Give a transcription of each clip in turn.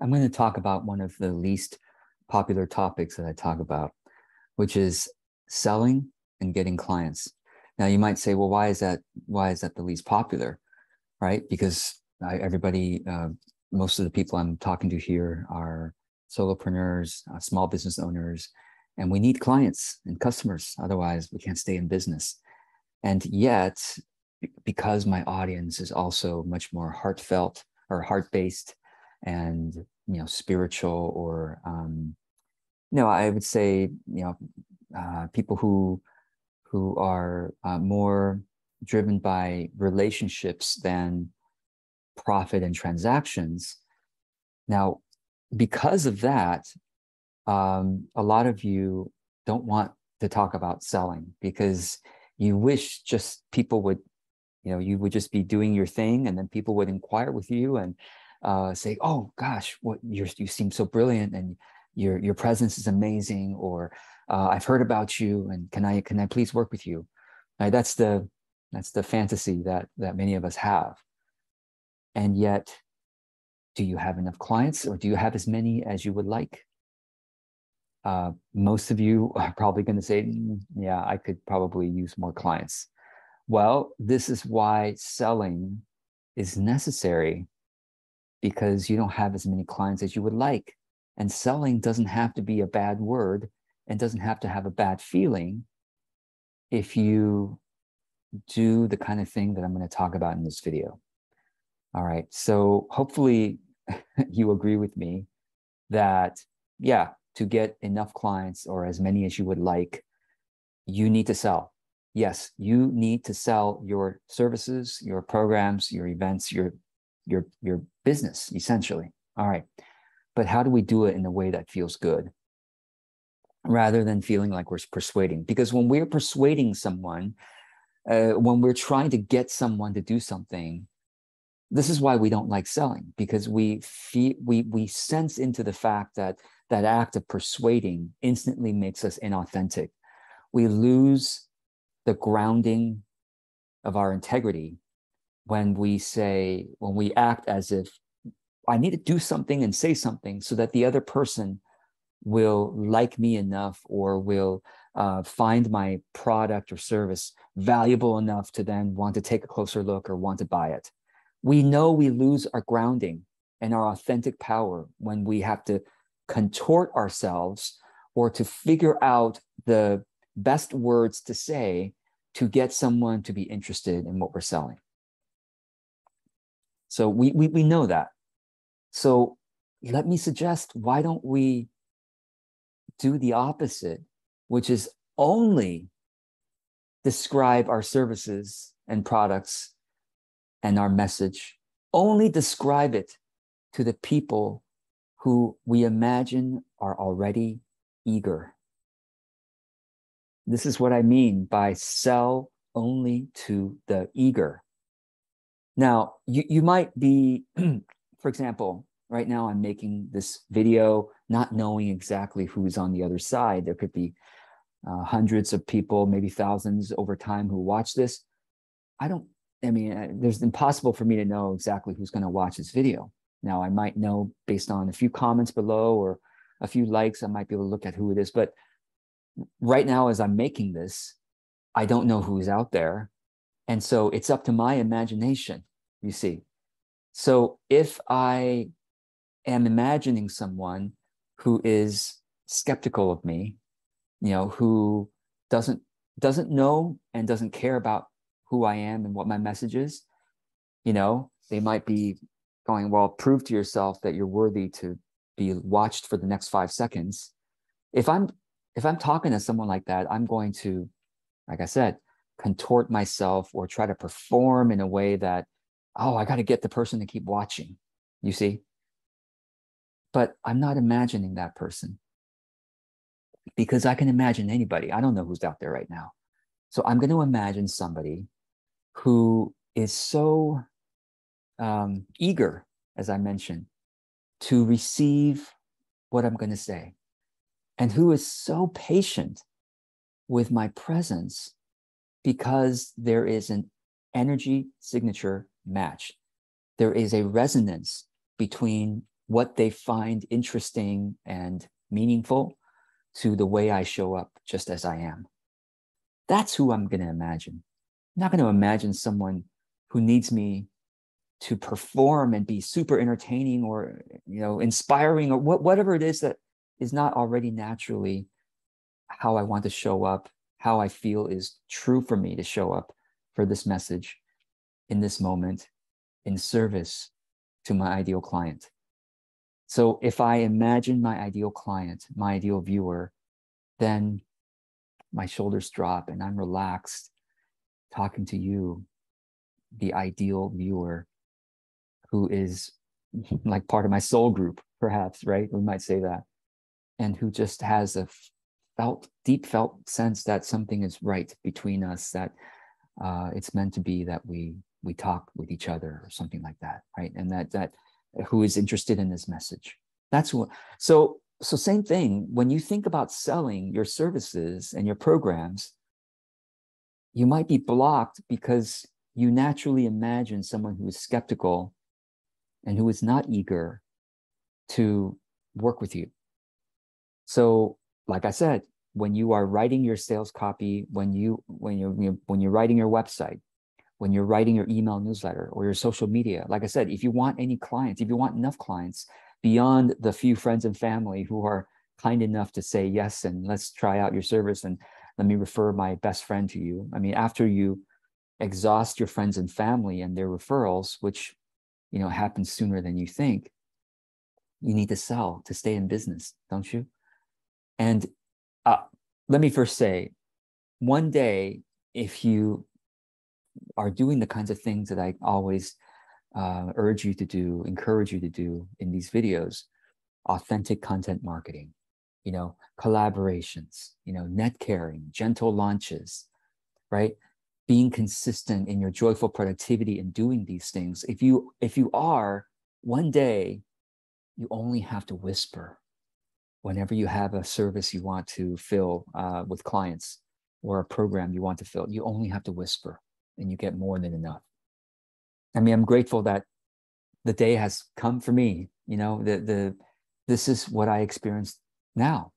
I'm going to talk about one of the least popular topics that I talk about, which is selling and getting clients. Now you might say, well, why is that? Why is that the least popular? Right? Because I, everybody, uh, most of the people I'm talking to here are solopreneurs, uh, small business owners, and we need clients and customers. Otherwise, we can't stay in business. And yet, because my audience is also much more heartfelt or heart based and you know spiritual or um, I would say you know uh, people who who are uh, more driven by relationships than profit and transactions. Now, because of that, um, a lot of you don't want to talk about selling because you wish just people would, you know, you would just be doing your thing and then people would inquire with you and uh, say, "Oh gosh, what you you seem so brilliant and your your presence is amazing," or uh, "I've heard about you and can I can I please work with you?" Right? That's the that's the fantasy that that many of us have, and yet, do you have enough clients, or do you have as many as you would like? Uh, most of you are probably going to say, mm, "Yeah, I could probably use more clients." Well, this is why selling is necessary because you don't have as many clients as you would like. And selling doesn't have to be a bad word and doesn't have to have a bad feeling if you do the kind of thing that I'm going to talk about in this video. All right. So hopefully you agree with me that, yeah, to get enough clients or as many as you would like, you need to sell. Yes, you need to sell your services, your programs, your events, your your your business essentially. All right. But how do we do it in a way that feels good rather than feeling like we're persuading? Because when we're persuading someone uh, when we're trying to get someone to do something this is why we don't like selling because we feel we we sense into the fact that that act of persuading instantly makes us inauthentic. We lose the grounding of our integrity when we say, when we act as if I need to do something and say something so that the other person will like me enough or will uh, find my product or service valuable enough to then want to take a closer look or want to buy it. We know we lose our grounding and our authentic power when we have to contort ourselves or to figure out the best words to say to get someone to be interested in what we're selling. So we, we, we know that. So let me suggest why don't we do the opposite, which is only describe our services and products and our message, only describe it to the people who we imagine are already eager. This is what I mean by sell only to the eager. Now, you, you might be, for example, right now I'm making this video not knowing exactly who's on the other side. There could be uh, hundreds of people, maybe thousands over time who watch this. I don't, I mean, there's impossible for me to know exactly who's going to watch this video. Now, I might know based on a few comments below or a few likes, I might be able to look at who it is. But right now, as I'm making this, I don't know who's out there. And so it's up to my imagination, you see. So if I am imagining someone who is skeptical of me, you know, who doesn't doesn't know and doesn't care about who I am and what my message is, you know, they might be going, well, prove to yourself that you're worthy to be watched for the next five seconds. If I'm if I'm talking to someone like that, I'm going to, like I said, contort myself or try to perform in a way that, oh, I got to get the person to keep watching, you see? But I'm not imagining that person because I can imagine anybody. I don't know who's out there right now. So I'm going to imagine somebody who is so um, eager, as I mentioned, to receive what I'm going to say, and who is so patient with my presence because there is an energy signature match. There is a resonance between what they find interesting and meaningful to the way I show up just as I am. That's who I'm going to imagine. I'm not going to imagine someone who needs me to perform and be super entertaining or you know inspiring or what, whatever it is that is not already naturally how I want to show up, how I feel is true for me to show up for this message in this moment in service to my ideal client. So if I imagine my ideal client, my ideal viewer, then my shoulders drop and I'm relaxed talking to you, the ideal viewer who is like part of my soul group, perhaps, right? We might say that. And who just has a felt, deep felt sense that something is right between us, that uh, it's meant to be that we we talk with each other or something like that, right? And that that who is interested in this message. That's what. So so same thing. When you think about selling your services and your programs, you might be blocked because you naturally imagine someone who is skeptical and who is not eager to work with you. So, like I said, when you are writing your sales copy, when you when you when you're writing your website, when you're writing your email newsletter or your social media, like I said, if you want any clients, if you want enough clients beyond the few friends and family who are kind enough to say yes and let's try out your service and let me refer my best friend to you. I mean, after you exhaust your friends and family and their referrals, which you know happens sooner than you think, you need to sell to stay in business, don't you? And uh, let me first say, one day, if you are doing the kinds of things that I always uh, urge you to do, encourage you to do in these videos, authentic content marketing, you know, collaborations, you know, net caring, gentle launches, right? Being consistent in your joyful productivity and doing these things. If you if you are, one day you only have to whisper whenever you have a service you want to fill uh, with clients or a program you want to fill, you only have to whisper and you get more than enough. I mean, I'm grateful that the day has come for me. You know, the the this is what I experience now.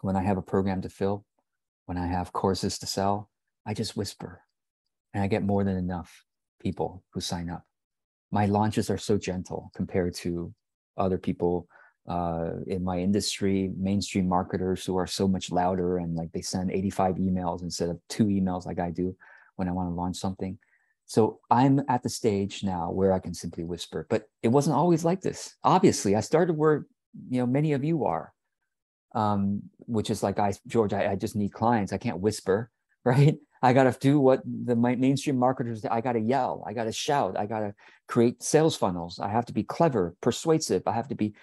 When I have a program to fill, when I have courses to sell, I just whisper and I get more than enough people who sign up. My launches are so gentle compared to other people uh, in my industry, mainstream marketers who are so much louder and like they send 85 emails instead of two emails like I do when I want to launch something. So I'm at the stage now where I can simply whisper, but it wasn't always like this. Obviously, I started where you know many of you are, um, which is like I, George, I, I just need clients. I can't whisper, right? I got to do what the mainstream marketers. I got to yell. I got to shout. I got to create sales funnels. I have to be clever, persuasive. I have to be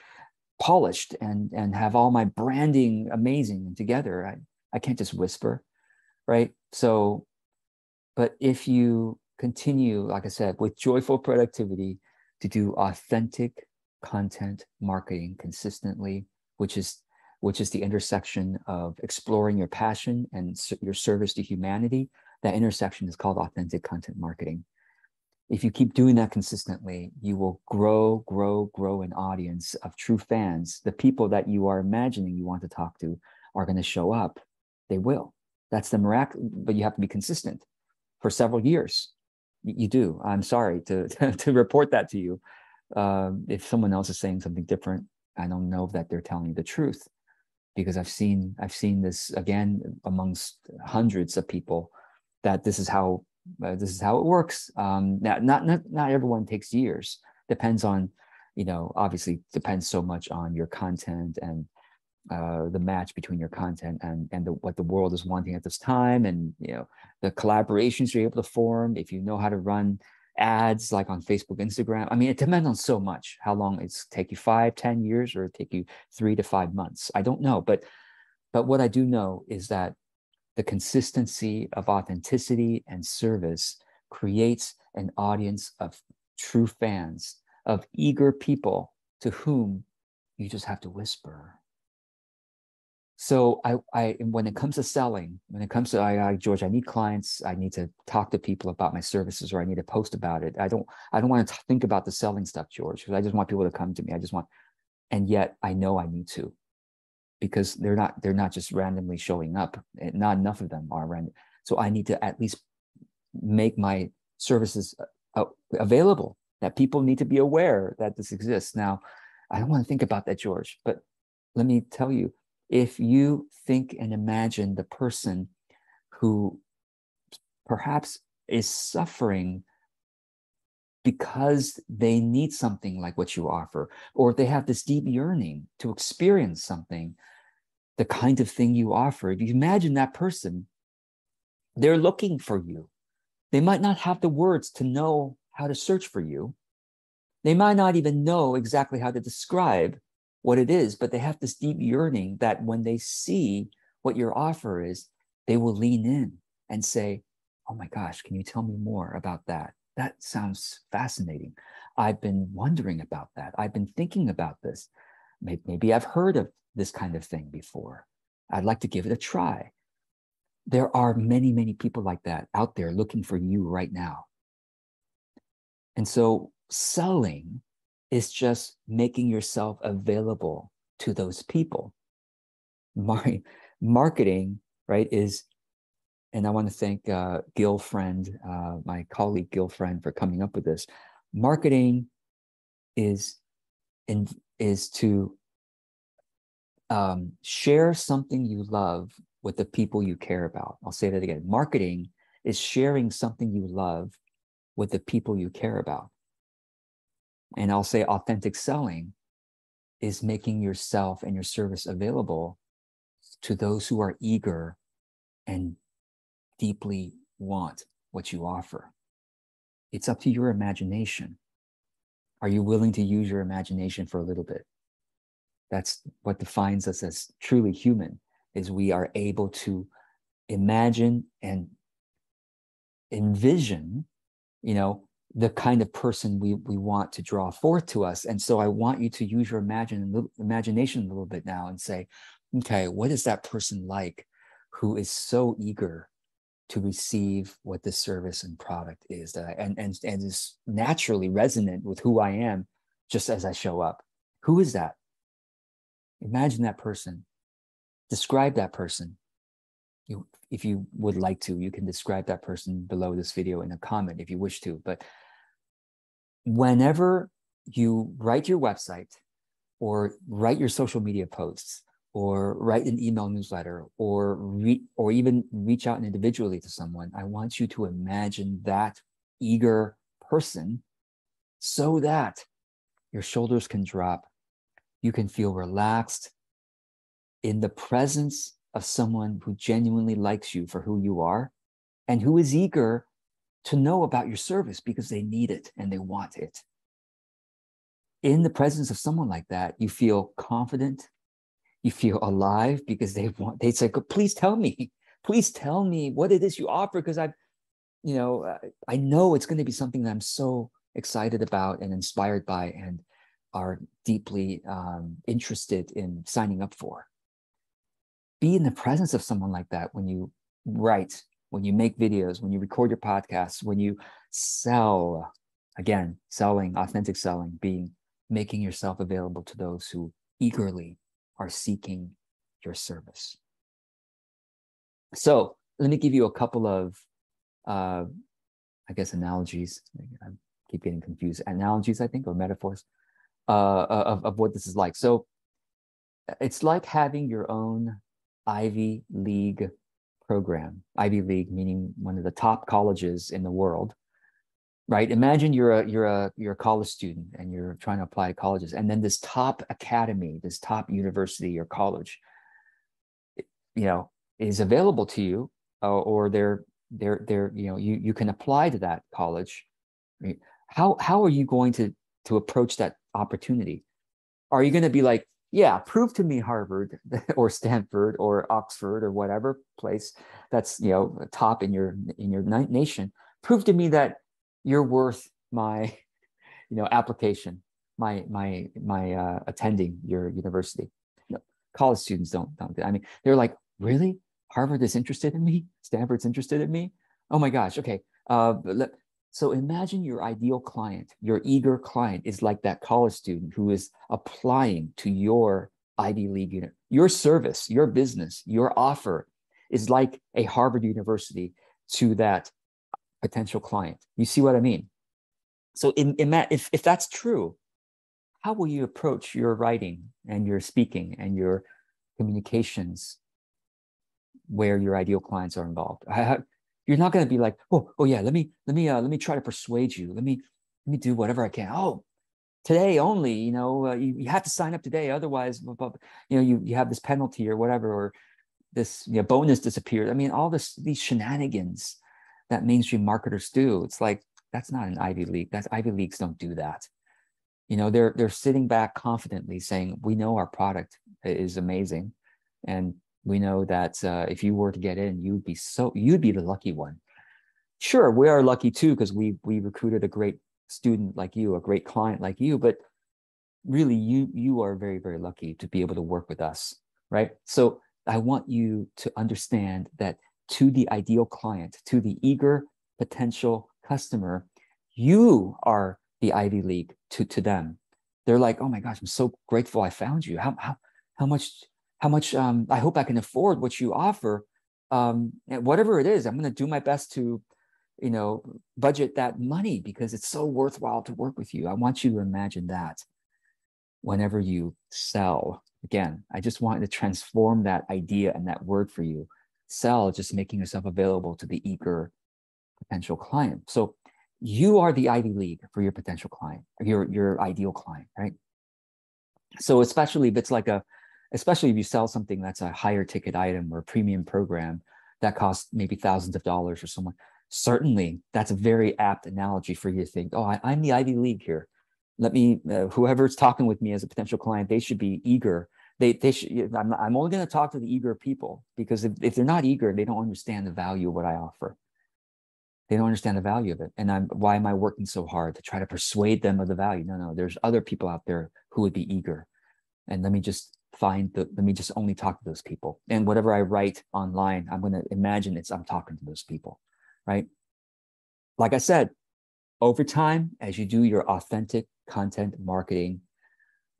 polished and and have all my branding amazing and together. I I can't just whisper, right? So, but if you continue, like I said, with joyful productivity to do authentic content marketing consistently, which is which is the intersection of exploring your passion and your service to humanity. That intersection is called authentic content marketing. If you keep doing that consistently, you will grow, grow, grow an audience of true fans. The people that you are imagining you want to talk to are going to show up. They will. That's the miracle, but you have to be consistent for several years you do. I'm sorry to to report that to you. Uh, if someone else is saying something different, I don't know that they're telling you the truth, because I've seen I've seen this again amongst hundreds of people that this is how uh, this is how it works. Um, now, not not not everyone takes years. Depends on, you know, obviously depends so much on your content and uh, the match between your content and and the, what the world is wanting at this time, and you know the collaborations you're able to form. If you know how to run ads like on Facebook, Instagram, I mean, it depends on so much. How long it's take you five, ten years, or take you three to five months. I don't know, but but what I do know is that the consistency of authenticity and service creates an audience of true fans, of eager people to whom you just have to whisper so I, I when it comes to selling, when it comes to I, I, George, I need clients. I need to talk to people about my services, or I need to post about it. I don't I don't want to think about the selling stuff, George, because I just want people to come to me. I just want, and yet I know I need to, because they're not they're not just randomly showing up. Not enough of them are random. So I need to at least make my services uh, available. That people need to be aware that this exists. Now, I don't want to think about that, George, but let me tell you if you think and imagine the person who perhaps is suffering because they need something like what you offer, or they have this deep yearning to experience something, the kind of thing you offer. If you imagine that person, they're looking for you. They might not have the words to know how to search for you. They might not even know exactly how to describe what it is, but they have this deep yearning that when they see what your offer is, they will lean in and say, Oh my gosh, can you tell me more about that? That sounds fascinating. I've been wondering about that. I've been thinking about this. Maybe I've heard of this kind of thing before. I'd like to give it a try. There are many, many people like that out there looking for you right now. And so selling is just making yourself available to those people. My, marketing, right, is, and I want to thank uh, Gil Friend, uh, my colleague Gil Friend, for coming up with this. Marketing is in, is to um, share something you love with the people you care about. I'll say that again. Marketing is sharing something you love with the people you care about and I'll say authentic selling is making yourself and your service available to those who are eager and deeply want what you offer. It's up to your imagination. Are you willing to use your imagination for a little bit? That's what defines us as truly human is we are able to imagine and envision, you know, the kind of person we, we want to draw forth to us. And so I want you to use your imagine, imagination a little bit now and say, okay, what is that person like who is so eager to receive what the service and product is that I, and, and, and is naturally resonant with who I am just as I show up? Who is that? Imagine that person. Describe that person. You, if you would like to, you can describe that person below this video in a comment if you wish to. But whenever you write your website or write your social media posts or write an email newsletter or re- or even reach out individually to someone i want you to imagine that eager person so that your shoulders can drop you can feel relaxed in the presence of someone who genuinely likes you for who you are and who is eager to know about your service because they need it and they want it. In the presence of someone like that, you feel confident, you feel alive because they want, they say, please tell me, please tell me what it is you offer because I've, you know, uh, I know it's going to be something that I'm so excited about and inspired by and are deeply um, interested in signing up for. Be in the presence of someone like that when you write when you make videos, when you record your podcasts, when you sell, again, selling, authentic selling, being making yourself available to those who eagerly are seeking your service. So let me give you a couple of, uh, I guess, analogies. I keep getting confused. Analogies, I think, or metaphors uh, of, of what this is like. So it's like having your own Ivy League program, Ivy League meaning one of the top colleges in the world, right? Imagine you're a you're a you're a college student and you're trying to apply to colleges, and then this top academy, this top university or college, you know, is available to you, uh, or they're they're they're you know you you can apply to that college. Right? How how are you going to to approach that opportunity? Are you going to be like, yeah, prove to me Harvard or Stanford or Oxford or whatever place that's you know top in your in your nation. Prove to me that you're worth my you know application, my my my uh, attending your university. college students don't don't i mean they're like really? Harvard is interested in me? Stanford's interested in me? Oh my gosh okay uh, so imagine your ideal client your eager client is like that college student who is applying to your ivy league unit your service your business your offer is like a harvard university to that potential client. You see what i mean? So in, in that if, if that's true how will you approach your writing and your speaking and your communications where your ideal clients are involved? You're not going to be like oh oh yeah let me let me uh, let me try to persuade you. Let me let me do whatever i can. Oh today only you know uh, you, you have to sign up today. Otherwise you know you, you have this penalty or whatever or this you know, bonus disappeared. I mean all this these shenanigans that mainstream marketers do it's like that's not an ivy league that's ivy leagues don't do that. You know they're they're sitting back confidently saying we know our product is amazing and we know that uh, if you were to get in you'd be so you'd be the lucky one. Sure we are lucky too because we we recruited a great student like you a great client like you but really you you are very very lucky to be able to work with us right? So i want you to understand that to the ideal client to the eager potential customer you are the Ivy League to, to them. They're like, oh my gosh, I'm so grateful I found you. How, how, how much, how much, um, I hope I can afford what you offer. Um, and whatever it is, I'm going to do my best to, you know, budget that money because it's so worthwhile to work with you. I want you to imagine that whenever you sell. Again, I just want to transform that idea and that word for you. Sell, just making yourself available to the eager potential client. So you are the Ivy League for your potential client, your your ideal client, right? So especially if it's like a, especially if you sell something that's a higher ticket item or a premium program that costs maybe thousands of dollars or someone, certainly that's a very apt analogy for you to think, oh, I, am the Ivy League here. Let me, uh, whoever's talking with me as a potential client, they should be eager. They, they should, I'm, I'm only going to talk to the eager people because if, if they're not eager, they don't understand the value of what I offer. They don't understand the value of it. And i'm why am i working so hard to try to persuade them of the value? No no there's other people out there who would be eager. And let me just find the let me just only talk to those people. And whatever i write online i'm going to imagine it's i'm talking to those people right? Like i said over time as you do your authentic content marketing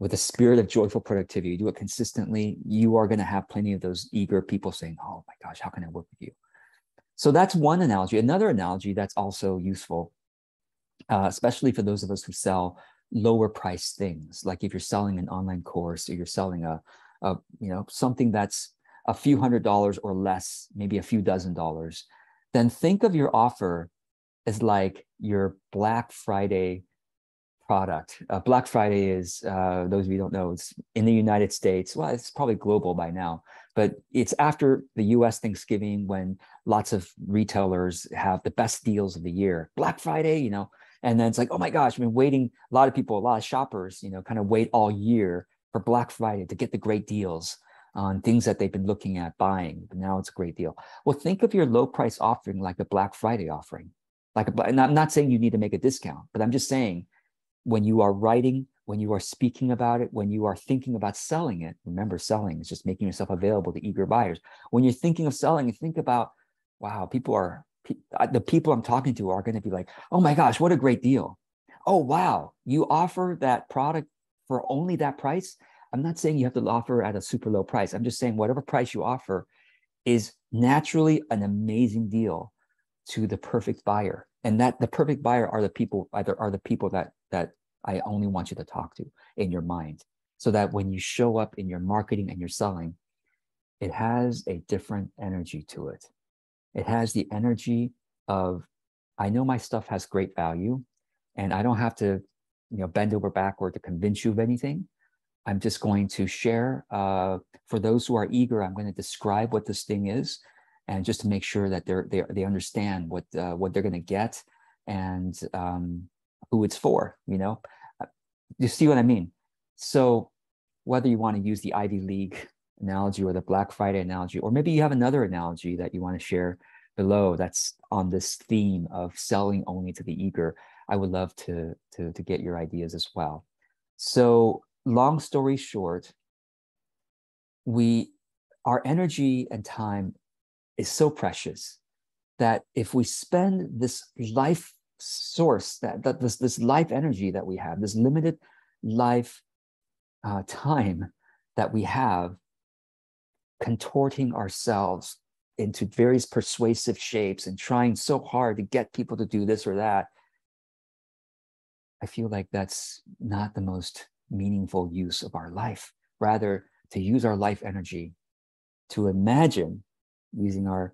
with a spirit of joyful productivity. Do it consistently. You are going to have plenty of those eager people saying oh my gosh how can i work with you? So that's one analogy. Another analogy that's also useful, uh, especially for those of us who sell lower price things, like if you're selling an online course or you're selling a, a you know, something that's a few hundred dollars or less, maybe a few dozen dollars, then think of your offer as like your Black Friday product. Uh, Black Friday is, uh, those of you don't know, it's in the United States. Well, it's probably global by now, but it's after the US Thanksgiving when lots of retailers have the best deals of the year. Black Friday, you know, and then it's like, oh my gosh, I've been waiting. A lot of people, a lot of shoppers, you know, kind of wait all year for Black Friday to get the great deals on things that they've been looking at buying. But now it's a great deal. Well, think of your low price offering like a Black Friday offering. Like, and I'm not saying you need to make a discount, but I'm just saying when you are writing, when you are speaking about it, when you are thinking about selling it, remember selling is just making yourself available to eager buyers. When you're thinking of selling, think about, wow, people are, uh, the people I'm talking to are going to be like, oh my gosh, what a great deal. Oh, wow, you offer that product for only that price. I'm not saying you have to offer at a super low price. I'm just saying whatever price you offer is naturally an amazing deal to the perfect buyer. And that the perfect buyer are the people either are the people that that i only want you to talk to in your mind. So that when you show up in your marketing and your selling it has a different energy to it. It has the energy of i know my stuff has great value and i don't have to you know bend over backward to convince you of anything. I'm just going to share uh, for those who are eager i'm going to describe what this thing is and just to make sure that they're they, they understand what uh, what they're going to get and um, who it's for you know? Uh, you see what i mean? So whether you want to use the ivy league analogy or the black friday analogy or maybe you have another analogy that you want to share below that's on this theme of selling only to the eager i would love to to, to get your ideas as well. So long story short we our energy and time is so precious that if we spend this life source that, that this, this life energy that we have this limited life uh, time that we have contorting ourselves into various persuasive shapes and trying so hard to get people to do this or that i feel like that's not the most meaningful use of our life. Rather to use our life energy to imagine using our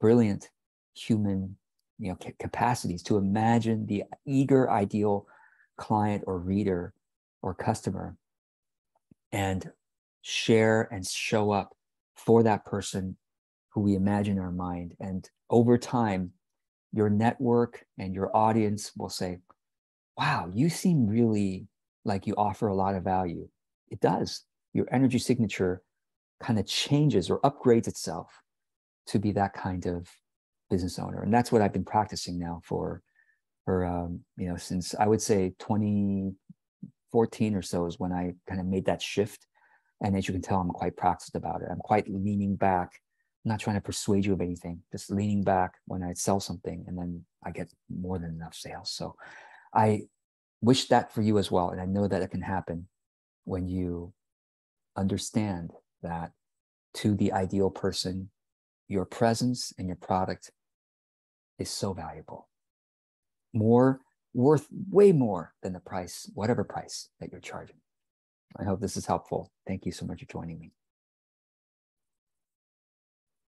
brilliant human you know capacities to imagine the eager ideal client or reader or customer and share and show up for that person who we imagine in our mind. And over time your network and your audience will say wow you seem really like you offer a lot of value. It does. Your energy signature kind of changes or upgrades itself to be that kind of business owner. And that's what i've been practicing now for for um, you know since i would say 2014 or so is when i kind of made that shift. And as you can tell i'm quite practiced about it. I'm quite leaning back. I'm not trying to persuade you of anything just leaning back when i sell something and then i get more than enough sales. So i wish that for you as well. And i know that it can happen when you understand that to the ideal person your presence and your product is so valuable. More worth way more than the price, whatever price that you're charging. I hope this is helpful. Thank you so much for joining me.